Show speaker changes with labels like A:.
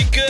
A: pretty good.